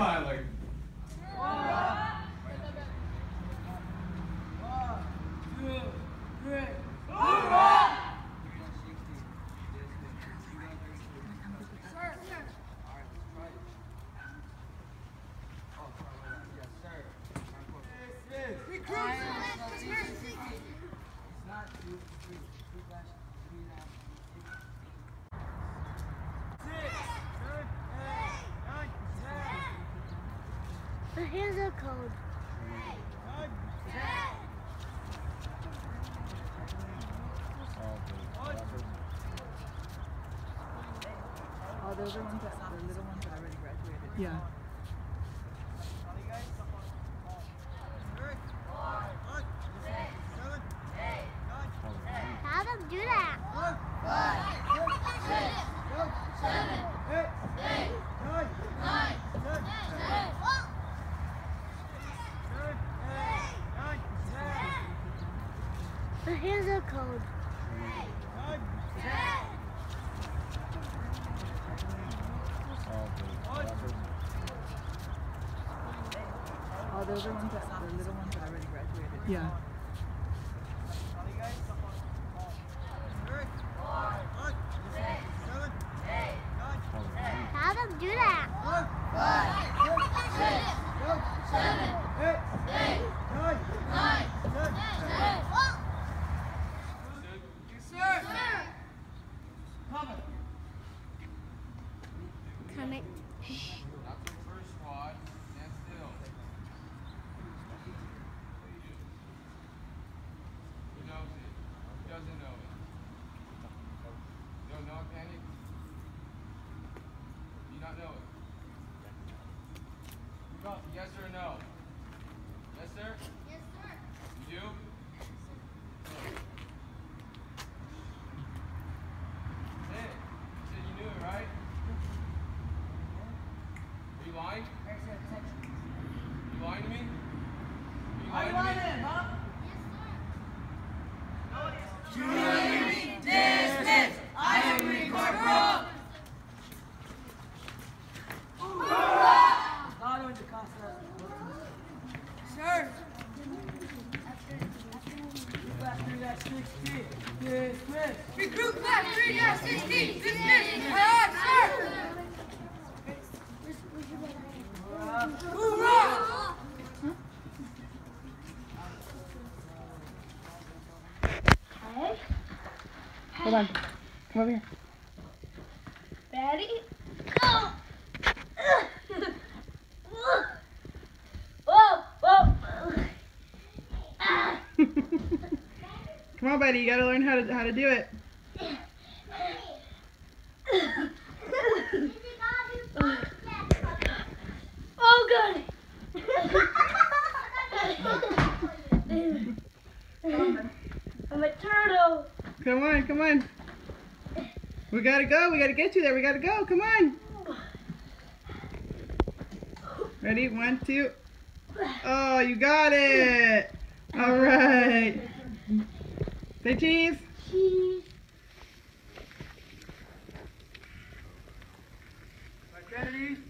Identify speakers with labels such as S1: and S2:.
S1: Smiling.
S2: The hands are cold.
S3: Oh, those are ones that the little ones that already graduated.
S4: Yeah.
S2: How them do that? The hands are cold.
S3: Oh, those are ones that the little ones that already graduated.
S4: Yeah.
S2: How them do that? Coming.
S1: Yes or no? Yes, sir?
S2: Yes, sir.
S1: You do? Say it. You said you knew it, right? Are you lying? You lying to me? Are you lying to me?
S5: Recruit class 3-16, dismissed. Aye, sir. Hoorah!
S4: Hold on. Come over here.
S2: Ready? Go! Whoa! Whoa!
S4: Buddy. You gotta learn how to how to do it.
S2: Oh, good. I'm a turtle.
S4: Come on, come on. We gotta go. We gotta get you there. We gotta go. Come on. Ready? One, two. Oh, you got it. All right. Say cheese.
S2: Cheese.
S6: Parents